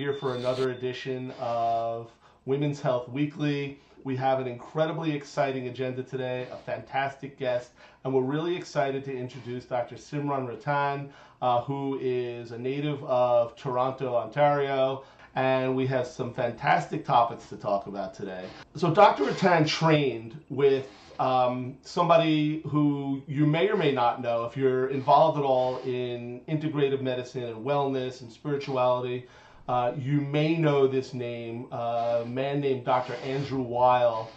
here for another edition of Women's Health Weekly. We have an incredibly exciting agenda today, a fantastic guest, and we're really excited to introduce Dr. Simran Rattan, uh, who is a native of Toronto, Ontario. And we have some fantastic topics to talk about today. So, Dr. Rattan trained with um, somebody who you may or may not know if you're involved at all in integrative medicine and wellness and spirituality. Uh, you may know this name, uh, a man named Dr. Andrew Weil,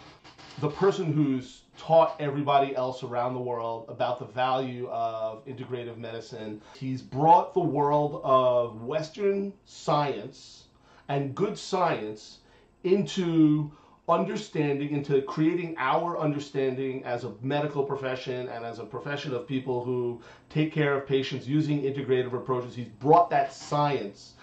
the person who's taught everybody else around the world about the value of integrative medicine. He's brought the world of Western science and good science into understanding, into creating our understanding as a medical profession and as a profession of people who take care of patients using integrative approaches. He's brought that science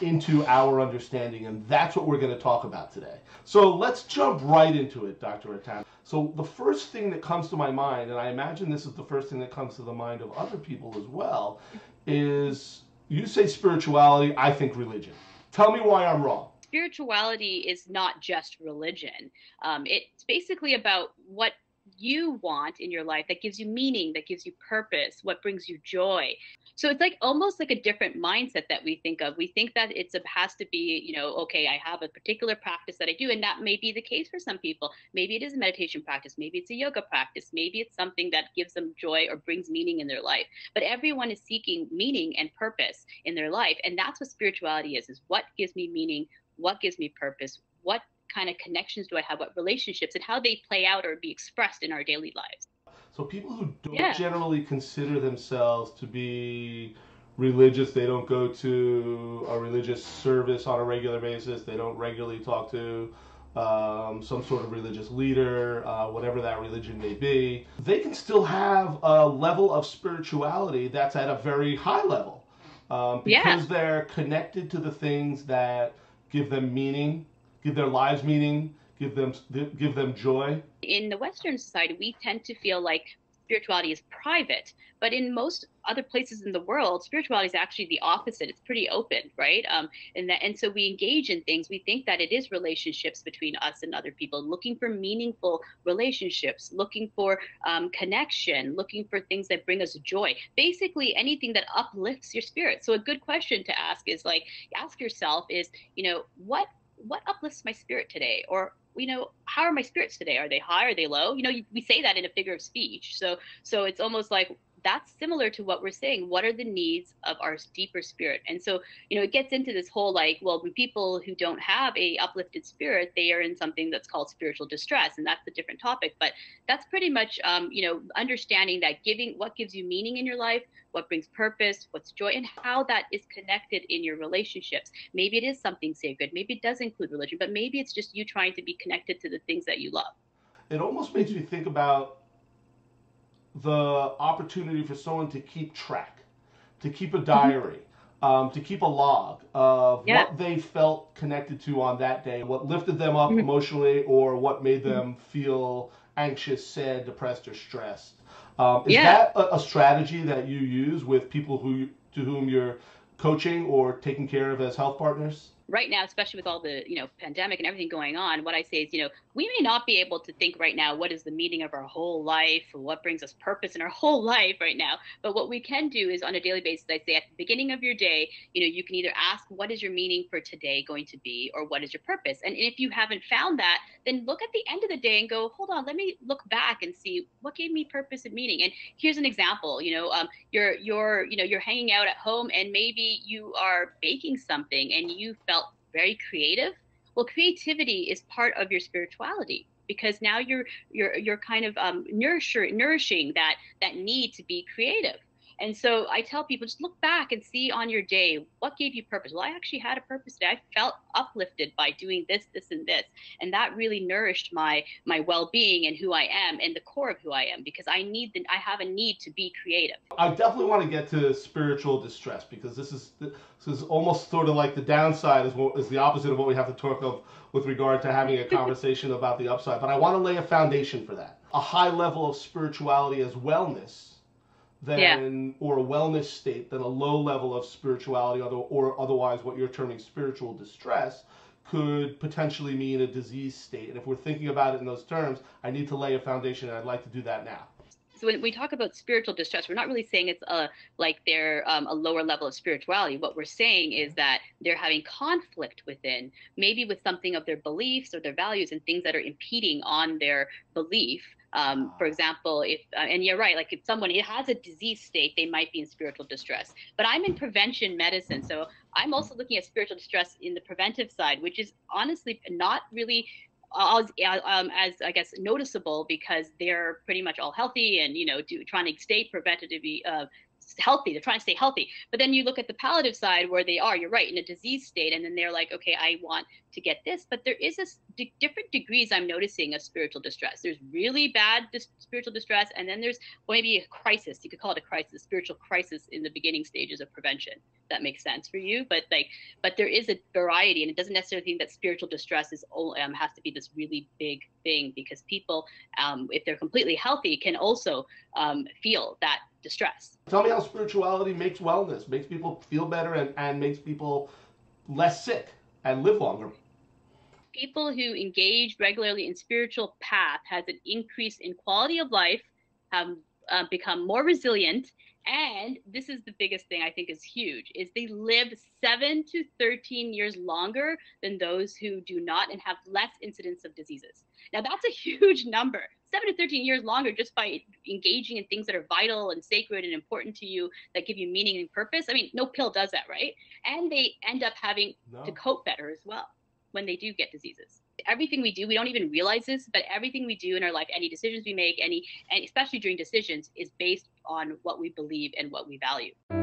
into our understanding, and that's what we're going to talk about today. So let's jump right into it, Dr. Rattan. So the first thing that comes to my mind, and I imagine this is the first thing that comes to the mind of other people as well, is you say spirituality, I think religion. Tell me why I'm wrong spirituality is not just religion. Um, it's basically about what you want in your life that gives you meaning, that gives you purpose, what brings you joy. So it's like almost like a different mindset that we think of. We think that it's a has to be, you know, okay, I have a particular practice that I do, and that may be the case for some people. Maybe it is a meditation practice, maybe it's a yoga practice, maybe it's something that gives them joy or brings meaning in their life. But everyone is seeking meaning and purpose in their life, and that's what spirituality is: is what gives me meaning, what gives me purpose, what kind of connections do I have, what relationships, and how they play out or be expressed in our daily lives. So people who don't yeah. generally consider themselves to be religious, they don't go to a religious service on a regular basis, they don't regularly talk to um, some sort of religious leader, uh, whatever that religion may be, they can still have a level of spirituality that's at a very high level um, because yeah. they're connected to the things that give them meaning, give their lives meaning, give them give them joy. In the Western society, we tend to feel like spirituality is private, but in most other places in the world, spirituality is actually the opposite. It's pretty open, right? Um, and that, and so we engage in things. We think that it is relationships between us and other people, looking for meaningful relationships, looking for um, connection, looking for things that bring us joy. Basically, anything that uplifts your spirit. So a good question to ask is like, ask yourself is, you know, what what uplifts my spirit today? Or you know how are my spirits today? Are they high? Are they low? You know we say that in a figure of speech. So so it's almost like that's similar to what we're saying. What are the needs of our deeper spirit? And so you know it gets into this whole like well when people who don't have a uplifted spirit they are in something that's called spiritual distress and that's a different topic. But that's pretty much um, you know understanding that giving what gives you meaning in your life what brings purpose what's joy and how that is connected in your relationships. Maybe it is something sacred. Maybe it does include religion but maybe it's just you trying to be connected to the things that you love. It almost makes me think about the opportunity for someone to keep track, to keep a mm-hmm. diary, um, to keep a log of yeah. what they felt connected to on that day, what lifted them up mm-hmm. emotionally, or what made them feel anxious, sad, depressed, or stressed. Um, is yeah. that a, a, strategy that you use with people who to whom you're coaching or taking care of as health partners? Right now, especially with all the you know pandemic and everything going on, what I say is you know we may not be able to think right now what is the meaning of our whole life, what brings us purpose in our whole life right now. But what we can do is on a daily basis, I say at the beginning of your day, you know, you can either ask what is your meaning for today going to be, or what is your purpose. And if you haven't found that, then look at the end of the day and go, hold on, let me look back and see what gave me purpose and meaning. And here's an example. You know, um, you're you're you know you're hanging out at home and maybe you are baking something and you felt very creative. Well creativity is part of your spirituality because now you're you're you're kind of um, nourishing nourishing that that need to be creative and so I tell people just look back and see on your day what gave you purpose. Well, I actually had a purpose today. I felt uplifted by doing this, this, and this, and that really nourished my my well-being and who I am and the core of who I am because I need the, I have a need to be creative. I definitely want to get to spiritual distress because this is this is almost sort of like the downside is what is the opposite of what we have to talk of with regard to having a conversation about the upside. But I want to lay a foundation for that. A high level of spirituality as wellness than yeah. or a wellness state than a low level of spirituality or, or otherwise what you're terming spiritual distress could potentially mean a disease state. And if we're thinking about it in those terms, I need to lay a foundation, and I'd like to do that now. So when we talk about spiritual distress, we're not really saying it's a like they're um, a lower level of spirituality. What we're saying is that they're having conflict within, maybe with something of their beliefs or their values and things that are impeding on their belief. Um, for example, if uh, and you're right, like if someone has a disease state, they might be in spiritual distress. But I'm in prevention medicine, so I'm also looking at spiritual distress in the preventive side, which is honestly not really as, um, as I guess noticeable because they're pretty much all healthy and you know do, trying to stay preventatively uh, healthy. They're trying to stay healthy. But then you look at the palliative side where they are, you're right, in a disease state. And then they're like, okay, I want to get this. But there is a d- different degrees I'm noticing of spiritual distress. There's really bad dis- spiritual distress. And then there's maybe a crisis. You could call it a crisis, a spiritual crisis in the beginning stages of prevention. That makes sense for you. But like, but there is a variety. And it doesn't necessarily mean that spiritual distress is um, has to be this really big thing because people, um, if they're completely healthy, can also um, feel that distress. Tell me how spirituality makes wellness, makes people feel better, and, and makes people less sick and live longer. People who engage regularly in spiritual path has an increase in quality of life, have uh, become more resilient, and this is the biggest thing I think is huge is they live 7 to 13 years longer than those who do not and have less incidence of diseases. Now that's a huge number seven to 13 years longer just by engaging in things that are vital and sacred and important to you that give you meaning and purpose. I mean, no pill does that, right? And they end up having no. to cope better as well when they do get diseases. Everything we do, we don't even realize this, but everything we do in our life, any decisions we make, any, and especially during decisions, is based on what we believe and what we value.